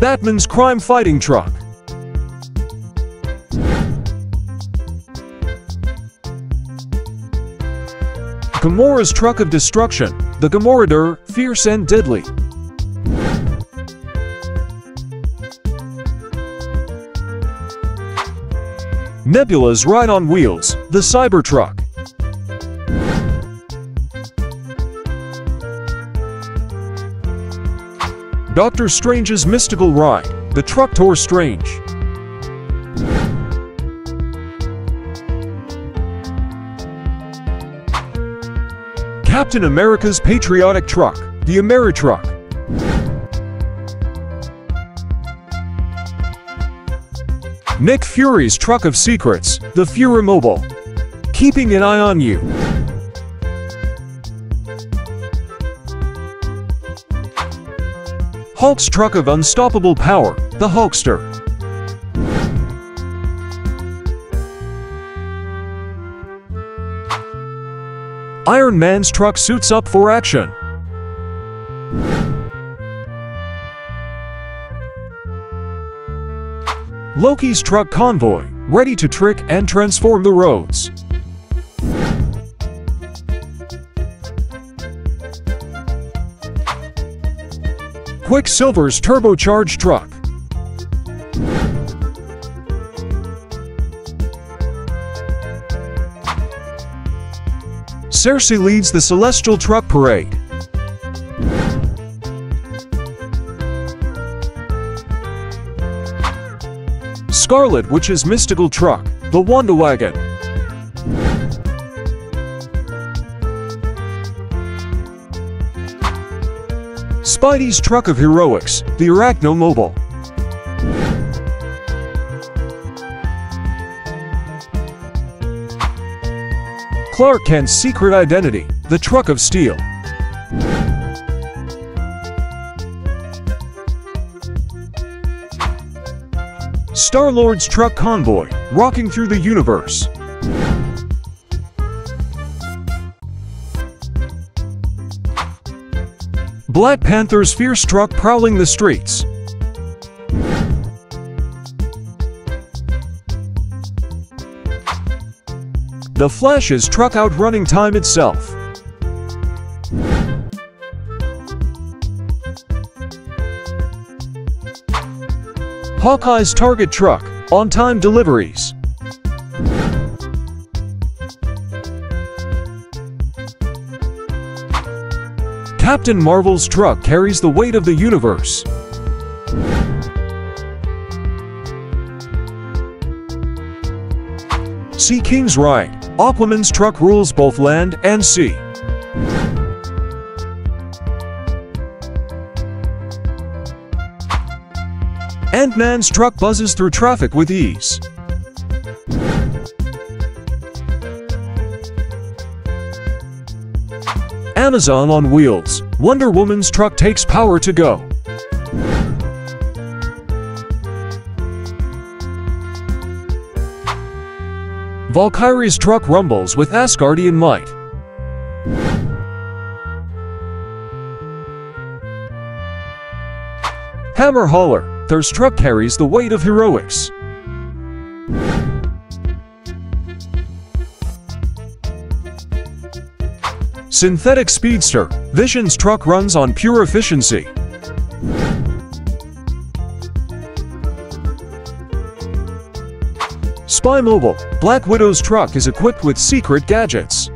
Batman's crime fighting truck. Gamora's truck of destruction. The Gamorador, fierce and deadly. Nebula's ride on wheels. The Cybertruck. Doctor Strange's mystical ride. The Truck Tour Strange. Captain America's patriotic truck, the Ameritruck. Nick Fury's truck of secrets, the Fury-Mobile. Keeping an eye on you. Hulk's truck of unstoppable power, the Hulkster. Iron Man's truck suits up for action. Loki's truck convoy, ready to trick and transform the roads. Quicksilver's turbocharged truck. Sersi leads the Celestial Truck Parade. Scarlet Witch's mystical truck, the Wanda Wagon. Spidey's truck of heroics, the Arachno Mobile. Clark Kent's secret identity, the truck of steel. Star-Lord's truck convoy, rocking through the universe. Black Panther's fierce truck prowling the streets. The Flash's truck outrunning time itself. Hawkeye's Target truck, on-time deliveries. Captain Marvel's truck carries the weight of the universe. Sea King's Ride. Aquaman's truck rules both land and sea. Ant-Man's truck buzzes through traffic with ease. Amazon on wheels. Wonder Woman's truck takes power to go. Valkyrie's truck rumbles with Asgardian might. Hammer Hauler, Thor's truck carries the weight of heroics. Synthetic Speedster, Vision's truck runs on pure efficiency. Spy Mobile, Black Widow's truck is equipped with secret gadgets.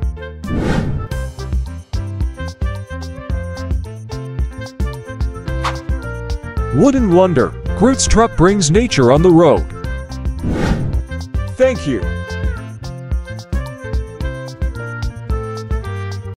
Wooden Wonder, Groot's truck brings nature on the road. Thank you.